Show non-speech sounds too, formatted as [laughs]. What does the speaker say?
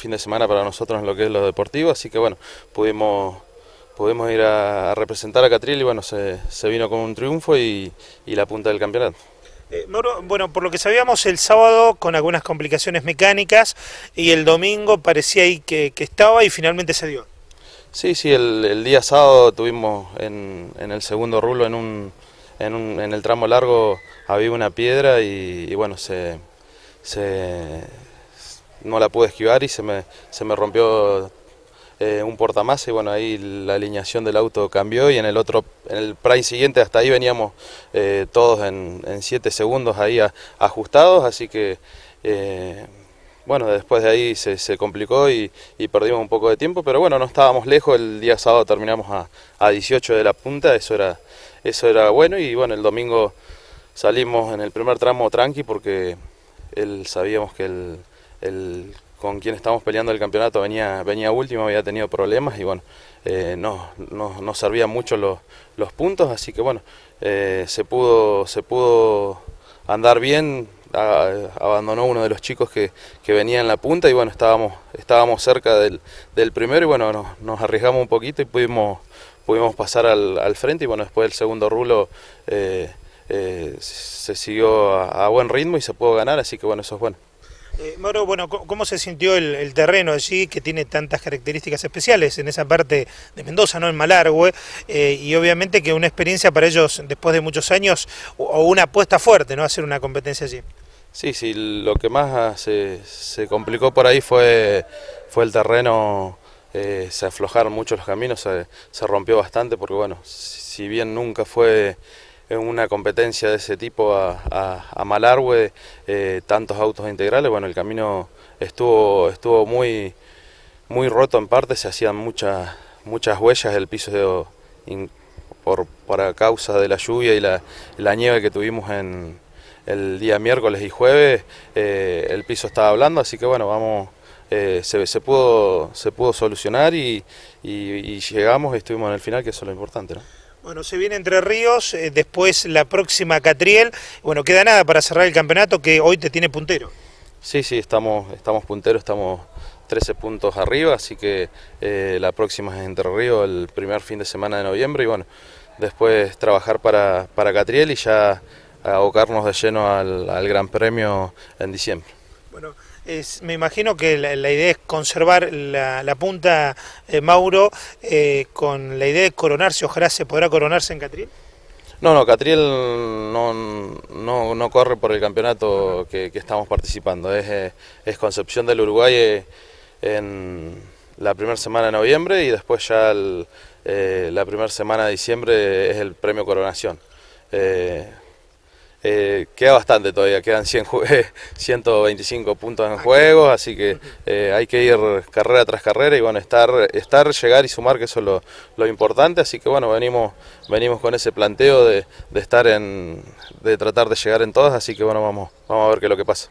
fin de semana para nosotros en lo que es lo deportivo, así que bueno, pudimos, pudimos ir a, representar a Catril y bueno, se, vino con un triunfo y, la punta del campeonato. Eh, bueno, por lo que sabíamos el sábado con algunas complicaciones mecánicas y el domingo parecía ahí que, estaba y finalmente se dio. Sí, sí, el, día sábado tuvimos en, el segundo rulo en, un, en, el tramo largo había una piedra y, bueno, se, no la pude esquivar y se me, se me rompió eh, un portamasa y bueno, ahí la alineación del auto cambió y en el otro, en el prime siguiente hasta ahí veníamos eh, todos en 7 segundos ahí ajustados, así que eh, bueno, después de ahí se, complicó y, perdimos un poco de tiempo, pero bueno, no estábamos lejos, el día sábado terminamos a, a 18 de la punta, eso era, eso era bueno y bueno, el domingo salimos en el primer tramo tranqui porque él, sabíamos que el, el, con quien estábamos peleando el campeonato venía, venía último, había tenido problemas y bueno, eh, no, no, no, servían mucho los, los, puntos, así que bueno, eh, se, pudo, se pudo andar bien, abandonó uno de los chicos que, que, venía en la punta y bueno, estábamos, estábamos cerca del, del primero y bueno, nos, arriesgamos un poquito y pudimos pudimos pasar al, al frente y bueno, después del segundo rulo eh, se siguió a, buen ritmo y se pudo ganar, así que bueno, eso es bueno. Eh, Mauro, bueno, ¿cómo se sintió el, terreno allí que tiene tantas características especiales en esa parte de Mendoza, no en Malargüe? y obviamente que una experiencia para ellos después de muchos años o, una apuesta fuerte, ¿no? Hacer una competencia allí. Sí, sí, lo que más se, se complicó por ahí fue, fue el terreno eh, se aflojaron mucho los caminos, se, rompió bastante porque bueno, si bien nunca fue una competencia de ese tipo a, a, Malargüe, eh, tantos autos integrales, bueno, el camino estuvo, estuvo muy, muy roto en parte, se hacían muchas, muchas huellas, el piso por, por causa de la lluvia y la, nieve que tuvimos en el día miércoles y jueves, eh, el piso estaba hablando, así que bueno, vamos eh, se, se, pudo, se pudo solucionar y, llegamos y estuvimos en el final, que eso es lo importante. ¿no? Bueno, se viene Entre Ríos, eh, después la próxima Catriel. Bueno, queda nada para cerrar el campeonato que hoy te tiene puntero. Sí, sí, estamos, estamos punteros, estamos 13 puntos arriba, así que eh, la próxima es Entre Ríos el primer fin de semana de noviembre y bueno, después trabajar para, para Catriel y ya abocarnos de lleno al, al Gran Premio en diciembre. Bueno, me imagino que la, idea es conservar la, punta, eh, Mauro, eh, con la idea de coronarse. Ojalá se podrá coronarse en Catriel. No, no, Catriel no, no, corre por el campeonato que, estamos participando. Es, eh, es, Concepción del Uruguay en la primera semana de noviembre y después ya la primera semana de diciembre es el premio Coronación. Eh, queda bastante todavía, quedan 100 125 [laughs] puntos en juego, así que eh, hay que ir carrera tras carrera y bueno, estar, estar llegar y sumar, que eso es lo, lo importante, así que bueno, venimos, venimos con ese planteo de, de, estar en, de tratar de llegar en todas, así que bueno, vamos, vamos a ver qué es lo que pasa.